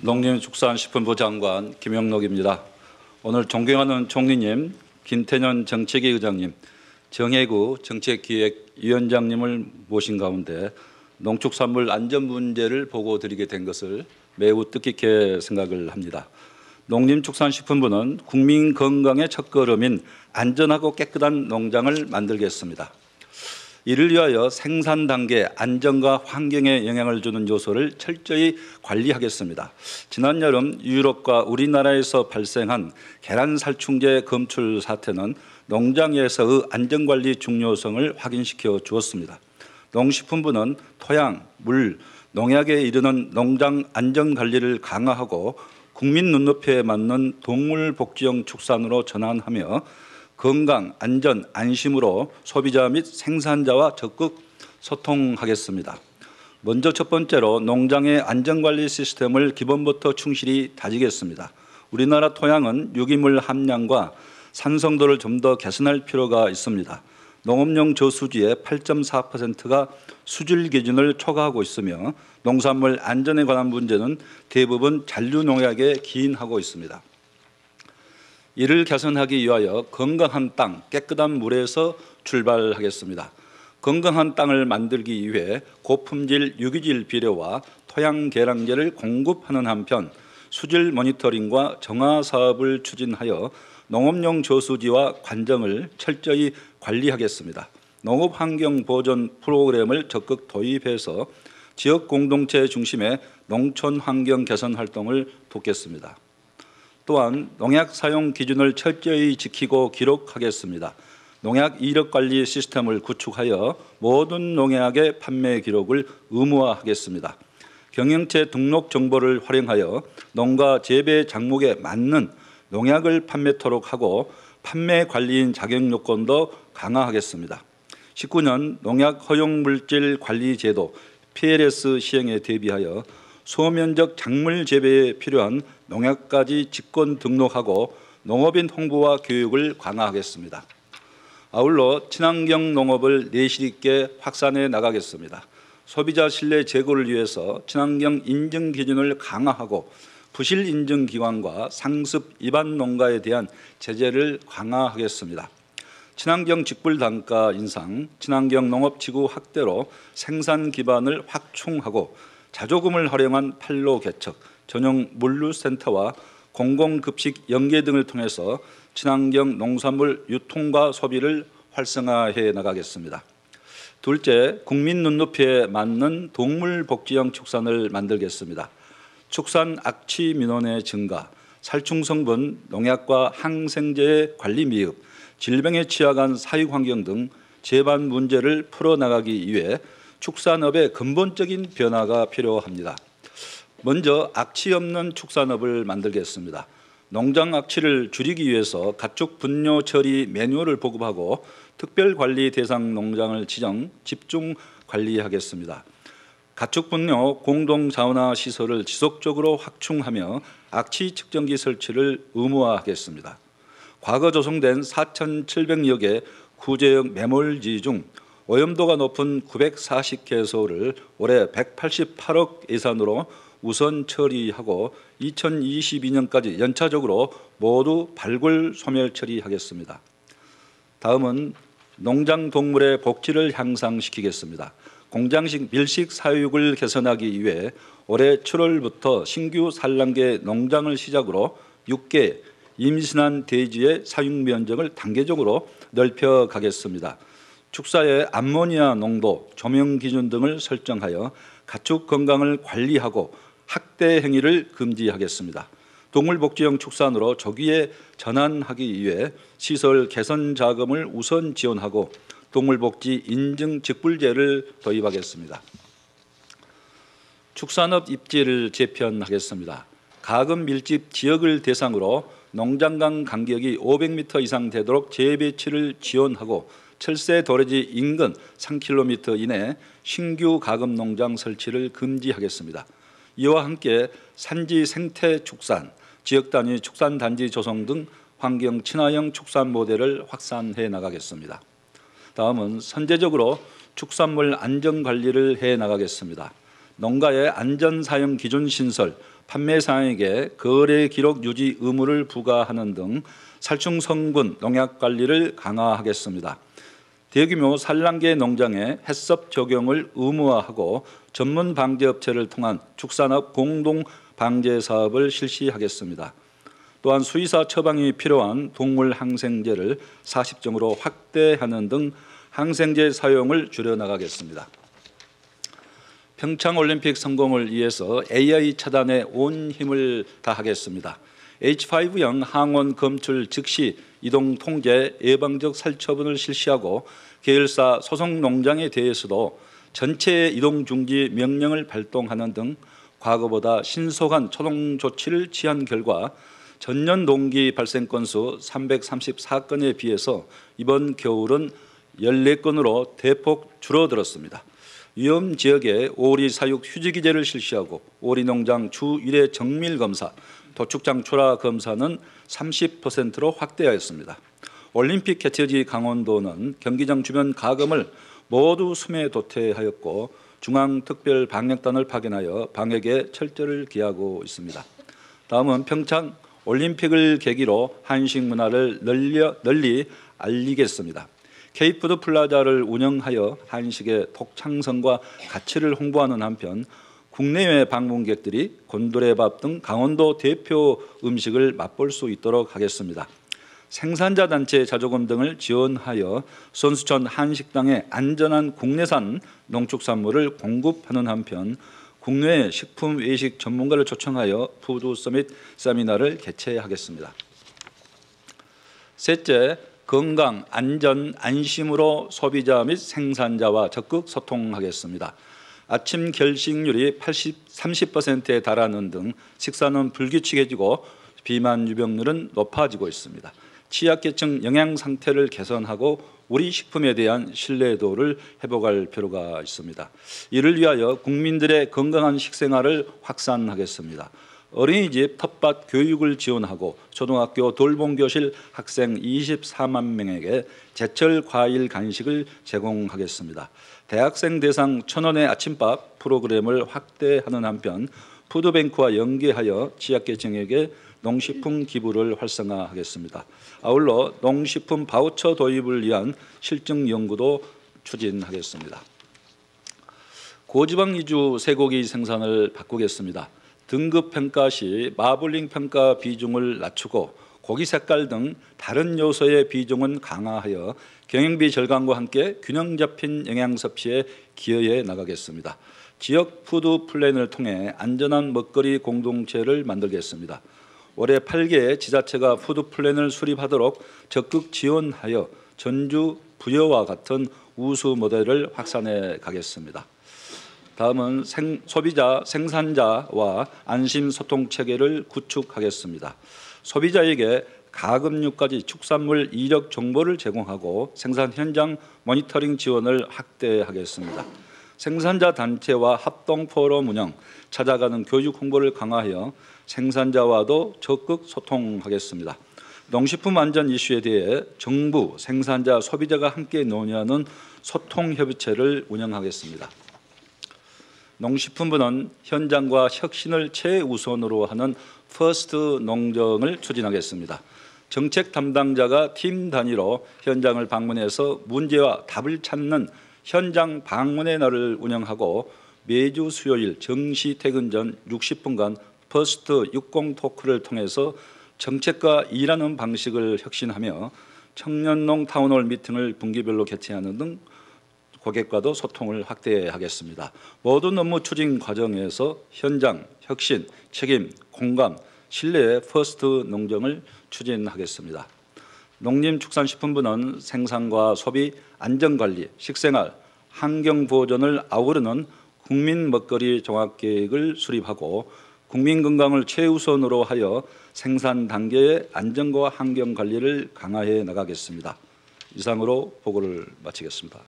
농림축산식품부 장관 김영록입니다. 오늘 존경하는 총리님, 김태년 정책위 의장님, 정혜구 정책기획위원장님을 모신 가운데 농축산물 안전 문제를 보고 드리게 된 것을 매우 뜻깊게 생각을 합니다. 농림축산식품부는 국민 건강의 첫걸음인 안전하고 깨끗한 농장을 만들겠습니다. 이를 위하여 생산 단계 안전과 환경에 영향을 주는 요소를 철저히 관리하겠습니다. 지난 여름 유럽과 우리나라에서 발생한 계란 살충제 검출 사태는 농장에서의 안전관리 중요성을 확인시켜 주었습니다. 농식품부는 토양, 물, 농약에 이르는 농장 안전관리를 강화하고 국민 눈높이에 맞는 동물복지형 축산으로 전환하며 건강, 안전, 안심으로 소비자 및 생산자와 적극 소통하겠습니다. 먼저 첫 번째로 농장의 안전관리 시스템을 기본부터 충실히 다지겠습니다. 우리나라 토양은 유기물 함량과 산성도를 좀 더 개선할 필요가 있습니다. 농업용 저수지의 8.4%가 수질 기준을 초과하고 있으며 농산물 안전에 관한 문제는 대부분 잔류 농약에 기인하고 있습니다. 이를 개선하기 위하여 건강한 땅, 깨끗한 물에서 출발하겠습니다. 건강한 땅을 만들기 위해 고품질 유기질 비료와 토양 계량제를 공급하는 한편 수질 모니터링과 정화 사업을 추진하여 농업용 저수지와 관정을 철저히 관리하겠습니다. 농업 환경 보존 프로그램을 적극 도입해서 지역 공동체 중심의 농촌 환경 개선 활동을 돕겠습니다. 또한 농약 사용 기준을 철저히 지키고 기록하겠습니다. 농약 이력 관리 시스템을 구축하여 모든 농약의 판매 기록을 의무화하겠습니다. 경영체 등록 정보를 활용하여 농가 재배 작목에 맞는 농약을 판매토록 하고 판매 관리인 자격 요건도 강화하겠습니다. 19년 농약 허용 물질 관리 제도 PLS 시행에 대비하여 소면적 작물 재배에 필요한 농약까지 직권 등록하고 농업인 홍보와 교육을 강화하겠습니다. 아울러 친환경 농업을 내실 있게 확산해 나가겠습니다. 소비자 신뢰 제고를 위해서 친환경 인증 기준을 강화하고 부실 인증 기관과 상습 위반 농가에 대한 제재를 강화하겠습니다. 친환경 직불 단가 인상, 친환경 농업 지구 확대로 생산 기반을 확충하고 자조금을 활용한 판로 개척, 전용 물류센터와 공공급식 연계 등을 통해서 친환경 농산물 유통과 소비를 활성화해 나가겠습니다. 둘째, 국민 눈높이에 맞는 동물 복지형 축산을 만들겠습니다. 축산 악취 민원의 증가, 살충 성분, 농약과 항생제의 관리 미흡, 질병에 취약한 사육 환경 등 재반 문제를 풀어나가기 위해 축산업의 근본적인 변화가 필요합니다. 먼저 악취 없는 축산업을 만들겠습니다. 농장 악취를 줄이기 위해서 가축 분뇨 처리 매뉴얼을 보급하고 특별 관리 대상 농장을 지정 집중 관리하겠습니다. 가축 분뇨 공동 자원화 시설을 지속적으로 확충하며 악취 측정기 설치를 의무화하겠습니다. 과거 조성된 4,700여 개 구제역 매몰지 중 오염도가 높은 940개소를 올해 188억 예산으로 우선 처리하고 2022년까지 연차적으로 모두 발굴 소멸 처리하겠습니다. 다음은 농장 동물의 복지를 향상시키겠습니다. 공장식 밀식 사육을 개선하기 위해 올해 7월부터 신규 산란계 농장을 시작으로 6개 임신한 돼지의 사육 면적을 단계적으로 넓혀 가겠습니다. 축사의 암모니아 농도, 조명 기준 등을 설정하여 가축 건강을 관리하고 학대 행위를 금지하겠습니다. 동물복지형 축산으로 조기에 전환하기 위해 시설 개선 자금을 우선 지원하고 동물복지 인증 직불제를 도입하겠습니다. 축산업 입지를 재편하겠습니다. 가금 밀집 지역을 대상으로 농장간 간격이 500m 이상 되도록 재배치를 지원하고 철새 도래지 인근 3km 이내 신규 가금 농장 설치를 금지하겠습니다. 이와 함께 산지 생태 축산, 지역 단위 축산 단지 조성 등 환경 친화형 축산 모델을 확산해 나가겠습니다. 다음은 선제적으로 축산물 안전 관리를 해 나가겠습니다. 농가의 안전 사용 기준 신설, 판매사에게 거래 기록 유지 의무를 부과하는 등 살충 성분 농약 관리를 강화하겠습니다. 대규모 산란계 농장의 해썹 적용을 의무화하고 전문 방제 업체를 통한 축산업 공동 방제 사업을 실시하겠습니다. 또한 수의사 처방이 필요한 동물 항생제를 40종으로 확대하는 등 항생제 사용을 줄여 나가겠습니다. 평창 올림픽 성공을 위해서 AI 차단에 온 힘을 다하겠습니다. H5형 항원 검출 즉시 이동 통제 예방적 살처분을 실시하고 계열사 소속 농장에 대해서도 전체 이동 중지 명령을 발동하는 등 과거보다 신속한 초동 조치를 취한 결과 전년 동기 발생 건수 334건에 비해서 이번 겨울은 14건으로 대폭 줄어들었습니다. 위험 지역에 오리 사육 휴지 기제를 실시하고 오리 농장 주 1회 정밀 검사, 도축장 초라 검사는 30%로 확대하였습니다. 올림픽 개최지 강원도는 경기장 주변 가금을 모두 수매 도태하였고 중앙특별 방역단을 파견하여 방역에 철저를 기하고 있습니다. 다음은 평창 올림픽을 계기로 한식 문화를 널리, 널리 알리겠습니다. K-food plaza를 운영하여 한식의 독창성과 가치를 홍보하는 한편 국내외 방문객들이 곤드레밥 등 강원도 대표 음식을 맛볼 수 있도록 하겠습니다. 생산자 단체 자조금 등을 지원하여 선수촌 한식당에 안전한 국내산 농축산물을 공급하는 한편 국내 식품 외식 전문가를 초청하여 food summit 세미나를 개최하겠습니다. 셋째, 건강, 안전, 안심으로 소비자 및 생산자와 적극 소통하겠습니다. 아침 결식률이 80, 30%에 달하는 등 식사는 불규칙해지고 비만 유병률은 높아지고 있습니다. 취약계층 영양 상태를 개선하고 우리 식품에 대한 신뢰도를 회복할 필요가 있습니다. 이를 위하여 국민들의 건강한 식생활을 확산하겠습니다. 어린이집 텃밭 교육을 지원하고 초등학교 돌봄교실 학생 24만 명에게 제철 과일 간식을 제공하겠습니다. 대학생 대상 천원의 아침밥 프로그램을 확대하는 한편 푸드뱅크와 연계하여 취약계층에게 농식품 기부를 활성화하겠습니다. 아울러 농식품 바우처 도입을 위한 실증 연구도 추진하겠습니다. 고지방 위주 쇠고기 생산을 바꾸겠습니다. 등급 평가 시 마블링 평가 비중을 낮추고 고기 색깔 등 다른 요소의 비중은 강화하여 경영비 절감과 함께 균형 잡힌 영양 섭취에 기여해 나가겠습니다. 지역 food plan을 통해 안전한 먹거리 공동체를 만들겠습니다. 올해 8개 지자체가 food plan을 수립하도록 적극 지원하여 전주 부여와 같은 우수 모델을 확산해 가겠습니다. 다음은 생, 소비자, 생산자와 안심 소통 체계를 구축하겠습니다. 소비자에게 가금류까지 축산물 이력 정보를 제공하고 생산 현장 모니터링 지원을 확대하겠습니다. 생산자 단체와 합동 포럼 운영, 찾아가는 교육 홍보를 강화하여 생산자와도 적극 소통하겠습니다. 농식품 안전 이슈에 대해 정부, 생산자, 소비자가 함께 논의하는 소통 협의체를 운영하겠습니다. 농식품부는 현장과 혁신을 최우선으로 하는 first 농정을 추진하겠습니다. 정책 담당자가 팀 단위로 현장을 방문해서 문제와 답을 찾는 현장 방문의 날을 운영하고 매주 수요일 정시 퇴근 전 60분간 first 60 talk를 통해서 정책과 일하는 방식을 혁신하며 청년농 town hall meeting을 분기별로 개최하는 등 고객과도 소통을 확대하겠습니다. 모든 업무 추진 과정에서 현장, 혁신, 책임, 공감, 신뢰의 first 농정을 추진하겠습니다. 농림축산식품부는 생산과 소비, 안전관리, 식생활, 환경보존을 아우르는 국민 먹거리 종합계획을 수립하고 국민 건강을 최우선으로 하여 생산 단계의 안전과 환경 관리를 강화해 나가겠습니다. 이상으로 보고를 마치겠습니다.